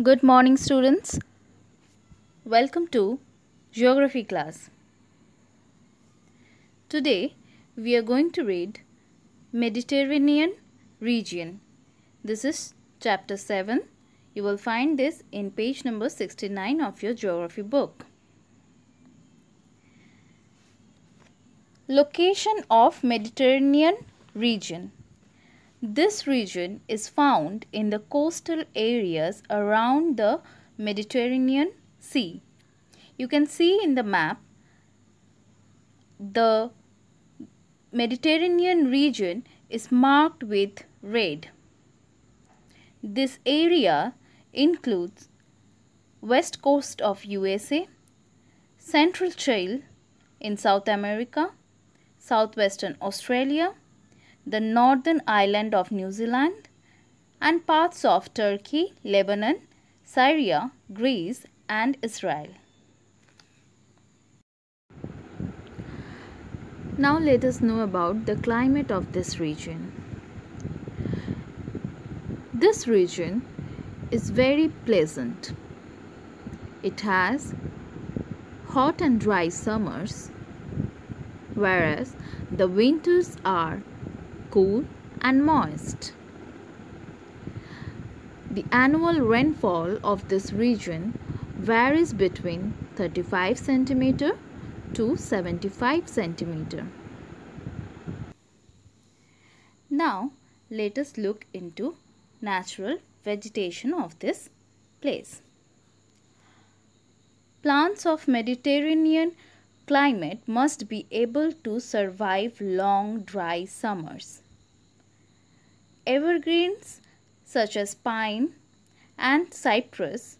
Good morning, students. Welcome to Geography class. Today, we are going to read Mediterranean region. This is chapter 7. You will find this in page number 69 of your geography book. Location of Mediterranean region. This region is found in the coastal areas around the Mediterranean Sea. You can see in the map the Mediterranean region is marked with red. This area includes west coast of USA, central Chile in South America, southwestern Australia, the northern island of New Zealand, and parts of Turkey, Lebanon, Syria, Greece, and Israel. Now let us know about the climate of this region. This region is very pleasant. It has hot and dry summers, whereas the winters are cool and moist. The annual rainfall of this region varies between 35 centimeter to 75 centimeter. Now let us look into natural vegetation of this place. Plants of Mediterranean climate must be able to survive long dry summers. Evergreens such as pine and cypress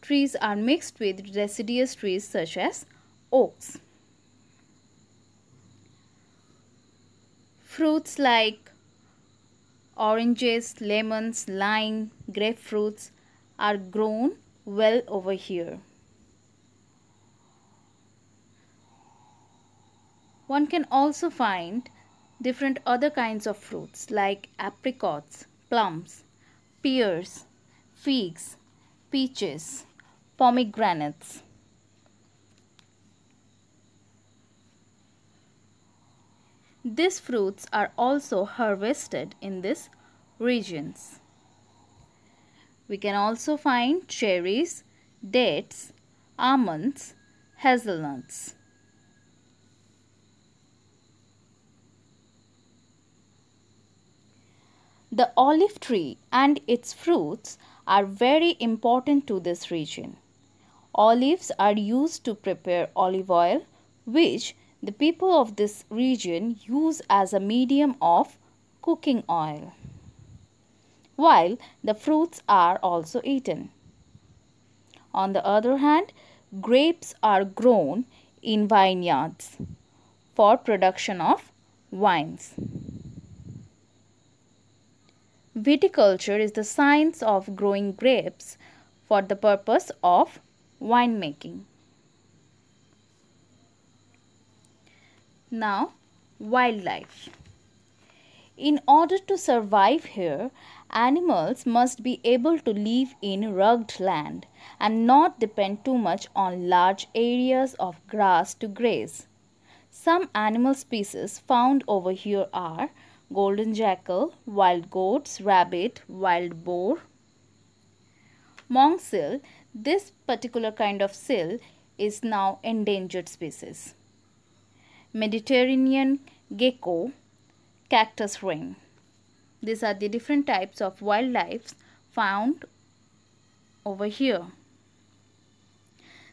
trees are mixed with deciduous trees such as oaks. Fruits like oranges, lemons, lime, grapefruits are grown well over here. One can also find different other kinds of fruits like apricots, plums, pears, figs, peaches, pomegranates. These fruits are also harvested in these regions. We can also find cherries, dates, almonds, hazelnuts. The olive tree and its fruits are very important to this region. Olives are used to prepare olive oil, which the people of this region use as a medium of cooking oil, while the fruits are also eaten. On the other hand, grapes are grown in vineyards for production of wines. Viticulture is the science of growing grapes for the purpose of winemaking. Now, wildlife. In order to survive here, animals must be able to live in rugged land and not depend too much on large areas of grass to graze. Some animal species found over here are golden jackal, wild goats, rabbit, wild boar. Monk seal, this particular kind of seal is now endangered species. Mediterranean gecko, cactus wren. These are the different types of wildlife found over here.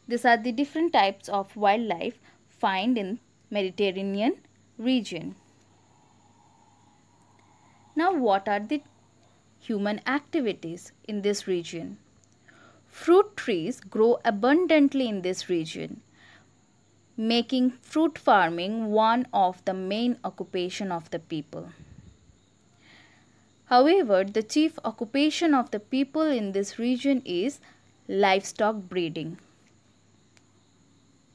These are the different types of wildlife found in Mediterranean region. Now what are the human activities in this region? Fruit trees grow abundantly in this region, making fruit farming one of the main occupation of the people. However, the chief occupation of the people in this region is livestock breeding.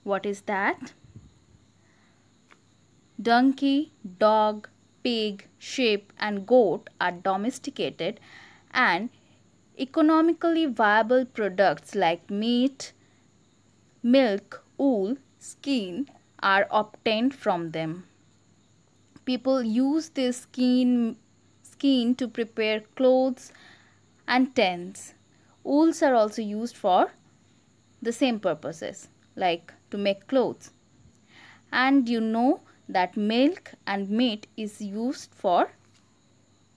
What is that? Donkey, dog, pig, sheep and goat are domesticated and economically viable products like meat, milk, wool, skin are obtained from them. People use this skin, skin to prepare clothes and tents. Wools are also used for the same purposes like to make clothes. And you know that milk and meat is used for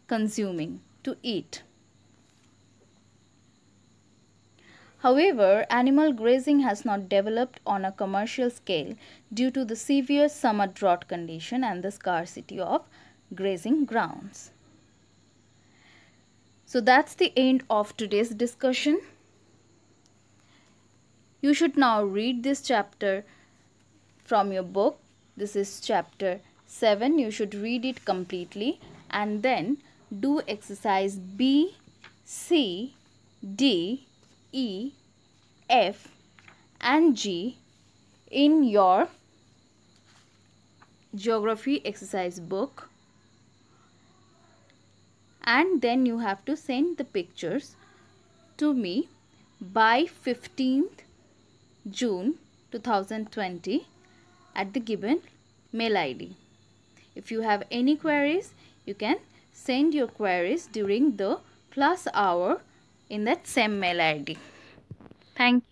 consuming to eat. However, animal grazing has not developed on a commercial scale due to the severe summer drought condition and the scarcity of grazing grounds. So that's the end of today's discussion. You should now read this chapter from your book. This is chapter 7. You should read it completely. And then do exercise B, C, D, E, F and G in your geography exercise book. And then you have to send the pictures to me by 15th June 2020 at the given mail ID. If you have any queries, you can send your queries during the class hour in that same mail ID. Thank you.